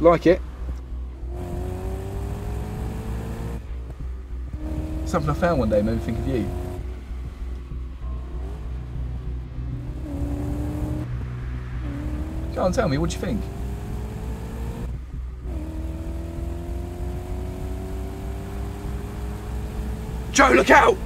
like it. Something I found one day made me think of you. Go on, tell me, what do you think? Joe, look out!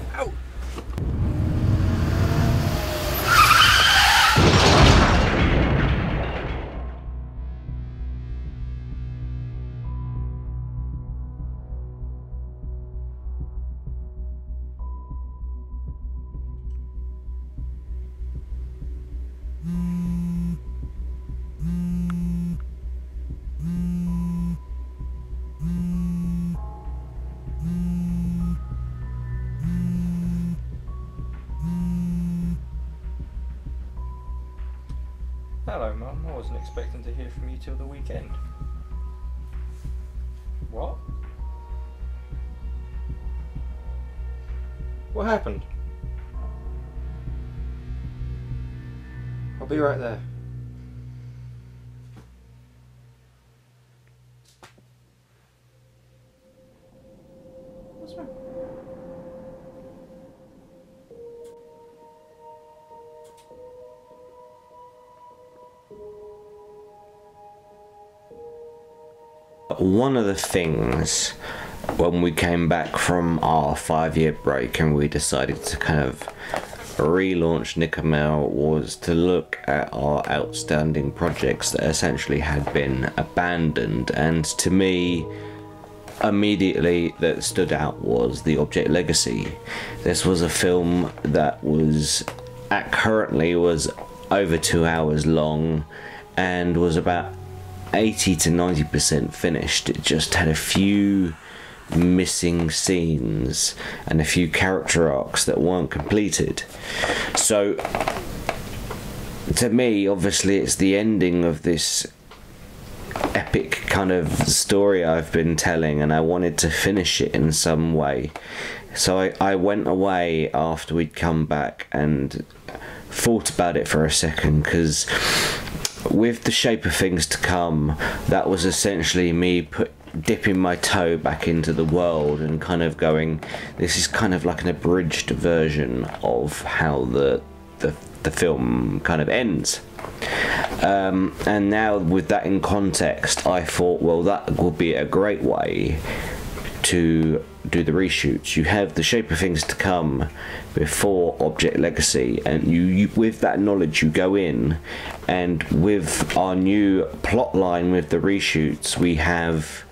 Hello, Mum. I wasn't expecting to hear from you till the weekend. What? What happened? I'll be right there. One of the things when we came back from our five year break and we decided to kind of relaunch NickeRMel was to look at our outstanding projects that essentially had been abandoned. And to me, immediately that stood out was The Object Legacy. This was a film that was at currently was over two hours long and was about 80 to 90% finished. It just had a few missing scenes and a few character arcs that weren't completed. So, to me, obviously, it's the ending of this epic kind of story I've been telling, and I wanted to finish it in some way. So, I, I went away after we'd come back and thought about it for a second because with the shape of things to come, that was essentially me put dipping my toe back into the world and kind of going this is kind of like an abridged version of how the the, the film kind of ends. Um, and now with that in context i thought well that would be a great way to do the reshoots. You have the shape of things to come before Object Legacy, and you, you with that knowledge you go in, and with our new plot line with the reshoots, we have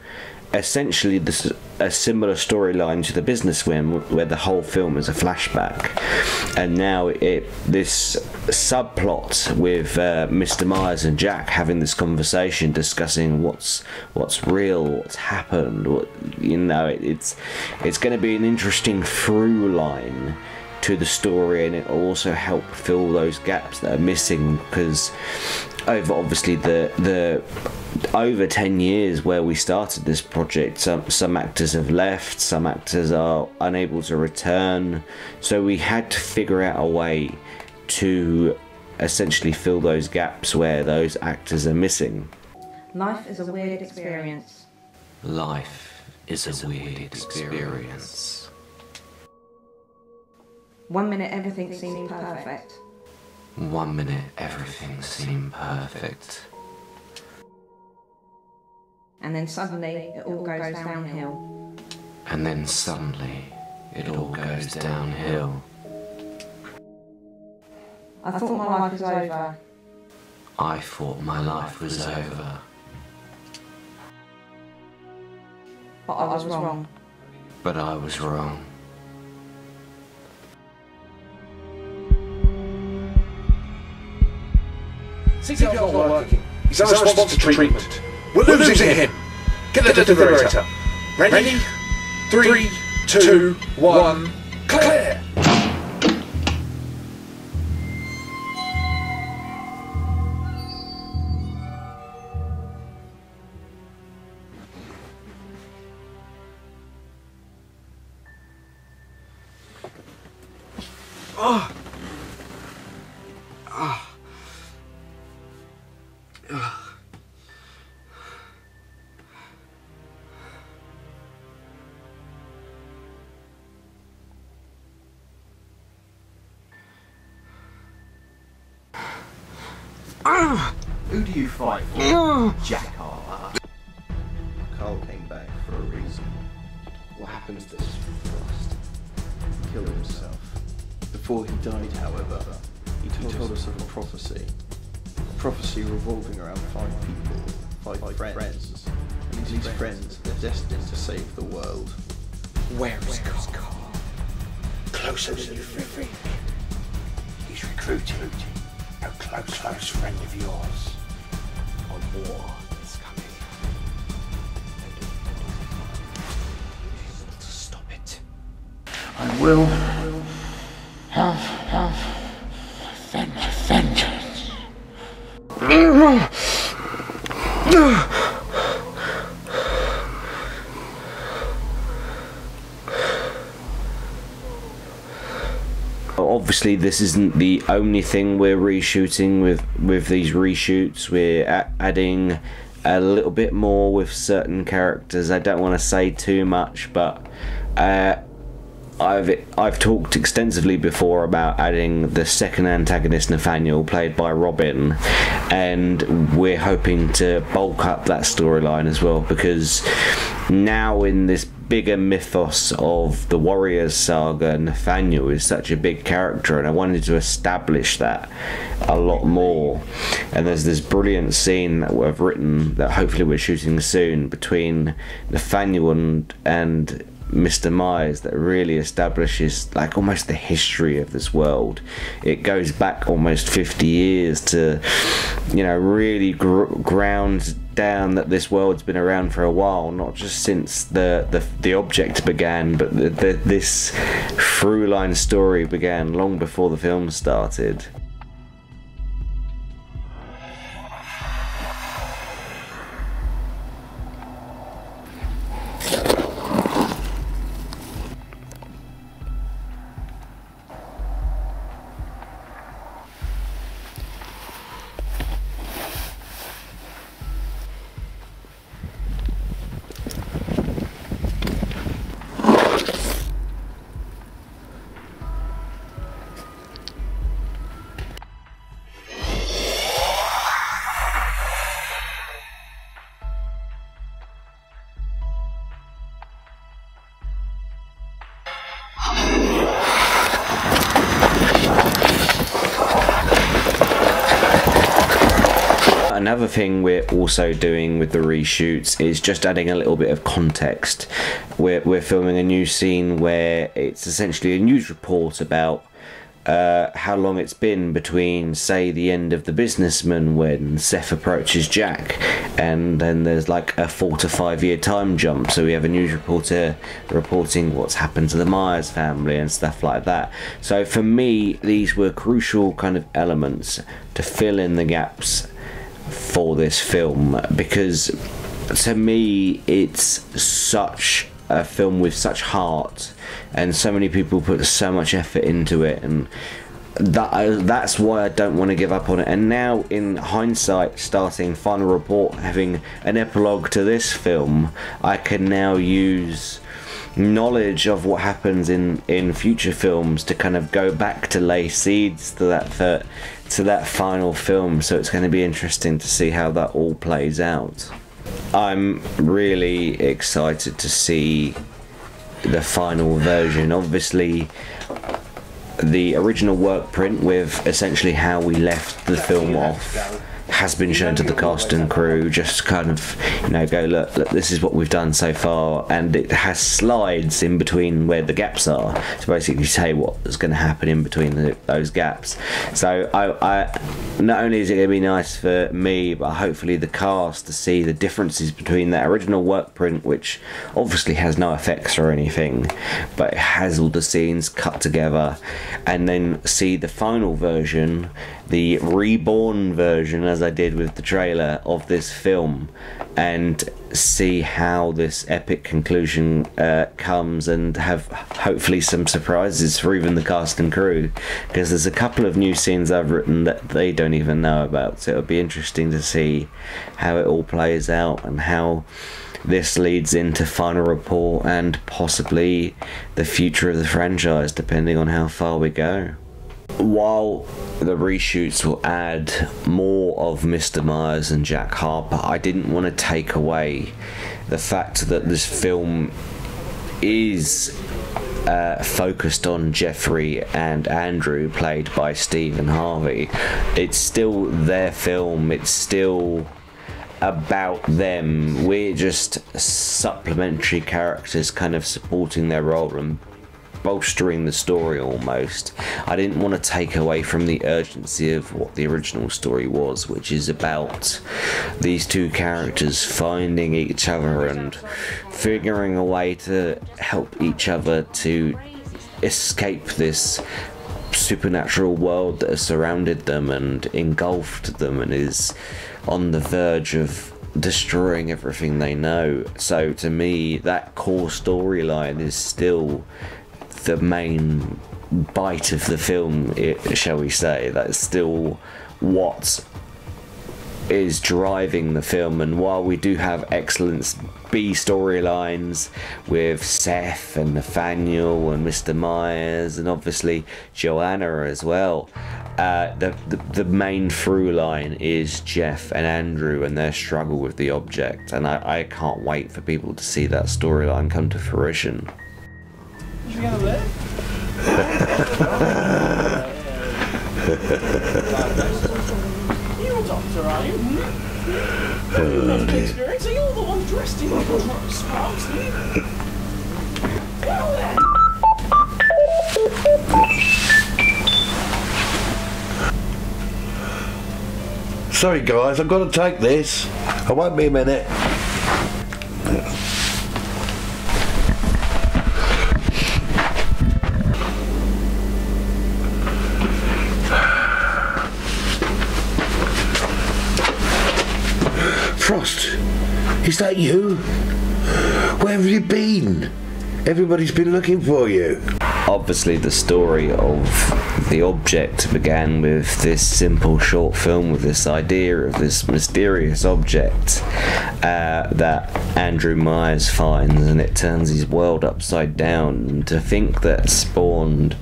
essentially this a similar storyline to the Businessman where the whole film is a flashback and now it this subplot with uh, Mr. Myers and Jack having this conversation discussing what's what's real what's happened what you know it, it's it's going to be an interesting through line to the story and it will also help fill those gaps that are missing because over obviously the the over 10 years where we started this project some some actors have left some actors are unable to return. So we had to figure out a way to essentially fill those gaps where those actors are missing. Life is a weird experience. life is a weird experience. One minute everything seems perfect, one minute everything seemed perfect and then suddenly it all goes downhill. and then suddenly it all goes downhill I thought my life was over, I thought my life was over, but I was wrong. but I was wrong. CPR's not working. He's unresponsive to treatment. We're losing him. Get the defibrillator. Ready? Three, two, one, Who do you fight for? Jackal? Carl came back for a reason. What happens to this frost? Kill himself. Before he died, however, he told, us of a prophecy a prophecy revolving around five people, five, five friends. And these friends are destined to save the world. Where is Carl? Closer than you think. He's recruiting a close, close friend of yours. A war is coming. To stop it. I will have, have ven- vengeance. Obviously this isn't the only thing we're reshooting with with these reshoots. We're adding a little bit more with certain characters. I don't want to say too much but uh, I've I've talked extensively before about adding the second antagonist Nathaniel, played by Robin, and we're hoping to bulk up that storyline as well because now in this bigger mythos of the Warriors saga, Nathaniel is such a big character, and I wanted to establish that a lot more. And there's this brilliant scene that I've written that hopefully we're shooting soon between Nathaniel and and Mr. Myers that really establishes like almost the history of this world. It goes back almost 50 years to, you know, really gr- ground down that this world's been around for a while, not just since the the, the object began, but the, the, this through line story began long before the film started. Another thing we're also doing with the reshoots is just adding a little bit of context. We're, we're filming a new scene where it's essentially a news report about uh, how long it's been between, say, the end of The Businessman when Seth approaches Jack, and then there's like a four to five year time jump. So we have a news reporter reporting what's happened to the Myers family and stuff like that. So for me, these were crucial kind of elements to fill in the gaps for this film because to me it's such a film with such heart and so many people put so much effort into it and that uh, that's why I don't want to give up on it. And now in hindsight starting final report having an epilogue to this film I can now use knowledge of what happens in in future films to kind of go back to lay seeds to that that to that final film so it's going to be interesting to see how that all plays out. I'm really excited to see the final version. Obviously the original work print with essentially how we left the film off has been shown to the cast and crew just kind of you know go look, look this is what we've done so far and it has slides in between where the gaps are to basically say what's going to happen in between the, those gaps. So I, I not only is it going to be nice for me but hopefully the cast to see the differences between that original work print which obviously has no effects or anything but it has all the scenes cut together and then see the final version the reborn version as I did with the trailer of this film and see how this epic conclusion uh, comes and have hopefully some surprises for even the cast and crew. Because there's a couple of new scenes I've written that they don't even know about so it'll be interesting to see how it all plays out and how this leads into final report and possibly the future of the franchise depending on how far we go while the reshoots will add more of Mr. Myers and Jack Harper, I didn't want to take away the fact that this film is uh, focused on Jeffrey and Andrew, played by Stephen Harvey. It's still their film, it's still about them. We're just supplementary characters, kind of supporting their role and bolstering the story almost. I didn't want to take away from the urgency of what the original story was, which is about these two characters finding each other and figuring a way to help each other to escape this supernatural world that has surrounded them and engulfed them and is on the verge of destroying everything they know. So to me, that core storyline is still the main bite of the film, shall we say. That's still what is driving the film. And while we do have excellent B storylines with Seth and Nathaniel and Mr. Myers and obviously Joanna as well, uh, the, the the main through line is Jeff and Andrew and their struggle with the object. And I, I can't wait for people to see that storyline come to fruition. You're a doctor, are you? Hmm? Experience? Are you the one dressed in sparks? Well then. Sorry, guys, I've got to take this. I won't be a minute. Is that you? Where have you been? Everybody's been looking for you. obviously the story of the object began with this simple short film with this idea of this mysterious object uh, that Andrew Myers finds and it turns his world upside down and to think that spawned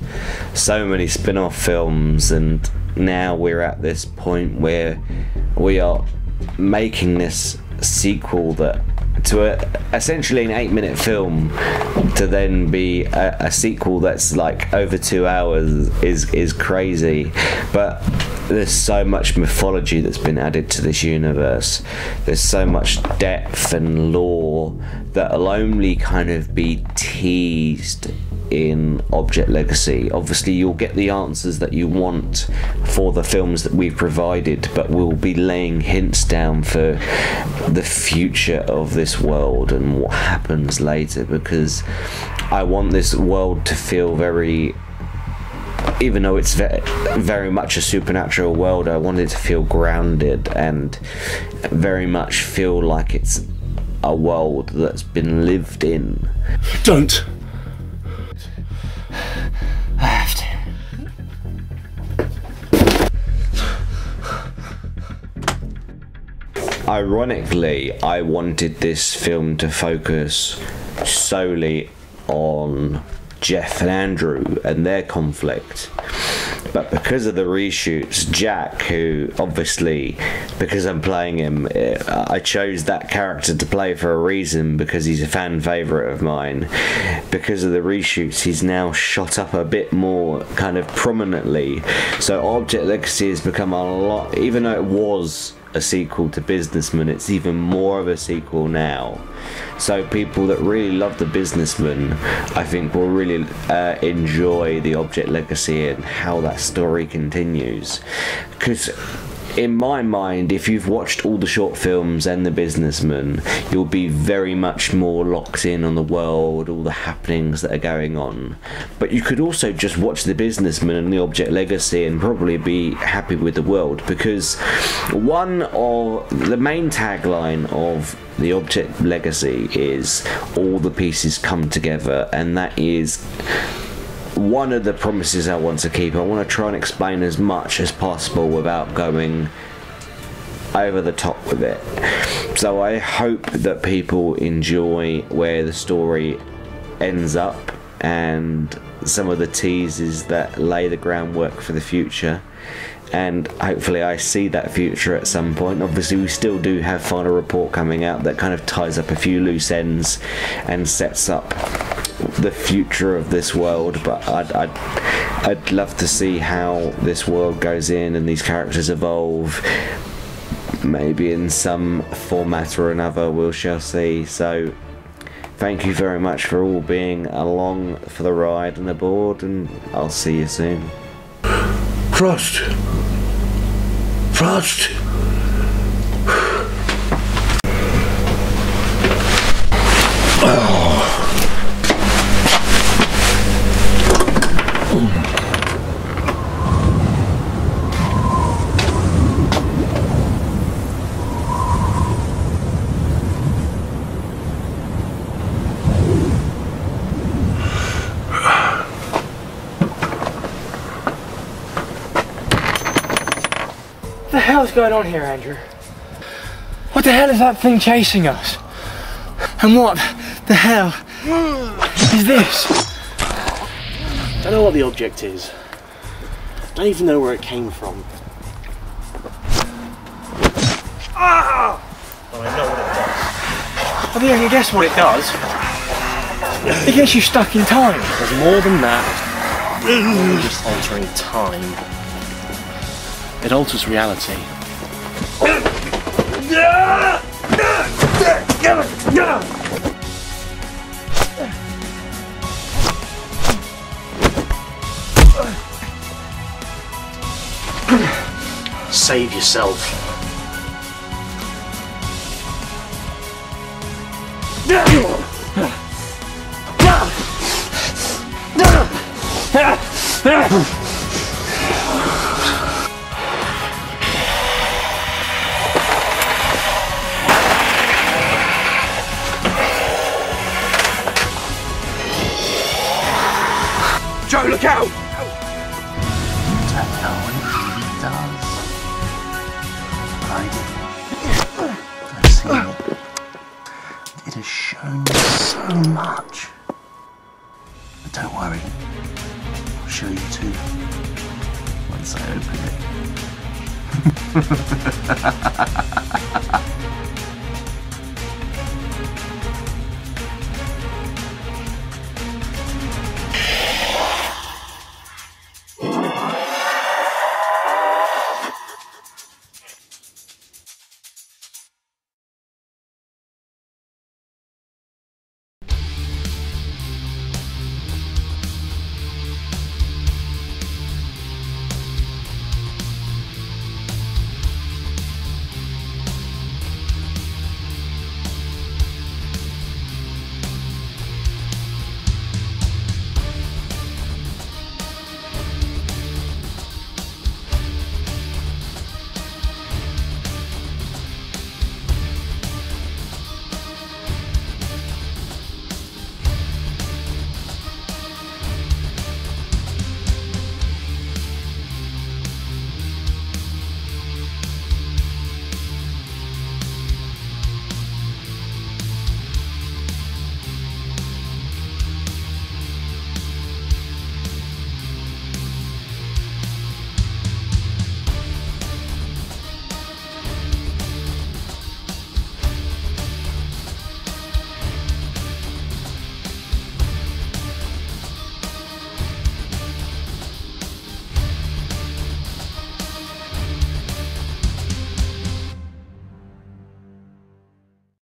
so many spin-off films and now we're at this point where we are making this sequel that to a, essentially an eight minute film to then be a, a sequel that's like over two hours is is crazy. But there's so much mythology that's been added to this universe. There's so much depth and lore that'll only kind of be teased in Object Legacy. Obviously, you'll get the answers that you want for the films that we've provided, but we'll be laying hints down for the future of this world and what happens later because I want this world to feel very. Even though it's very much a supernatural world, I want it to feel grounded and very much feel like it's a world that's been lived in. Don't. Ironically, I wanted this film to focus solely on Jeff and Andrew and their conflict. But because of the reshoots, Jack, who obviously, because I'm playing him, eh, I chose that character to play for a reason because he's a fan favourite of mine. Because of the reshoots, he's now shot up a bit more kind of prominently. So Object Legacy has become a lot, even though it was a sequel to Businessman, it's even more of a sequel now. So people that really love the Businessman, I think, will really uh, enjoy the Object Legacy and how that story continues. Because in my mind, if you've watched all the short films and The Businessman, you'll be very much more locked in on the world, all the happenings that are going on. But you could also just watch The Businessman and The Object Legacy and probably be happy with the world because one of the main tagline of the Object Legacy is all the pieces come together, and that is one of the promises I want to keep. I want to try and explain as much as possible without going over the top with it. So I hope that people enjoy where the story ends up and some of the teases that lay the groundwork for the future. And hopefully, I see that future at some point. Obviously, we still do have final report coming out that kind of ties up a few loose ends and sets up the future of this world. But I'd, I'd, I'd love to see how this world goes in and these characters evolve maybe in some format or another, we shall see. So, thank you very much for all being along for the ride and aboard, and I'll see you soon. Frost. Frost. What oh. The hell is going on here, Andrew? What the hell is that thing chasing us? And what the hell is this? I don't know what the object is. I don't even know where it came from. Ah! But I know what it does. I think I can guess what it does. It gets you stuck in time. There's more than that. It's more just altering time. It alters reality. Save yourself. Joe, it. It has shown me so much. But don't worry, I'll show you too. Once I open it.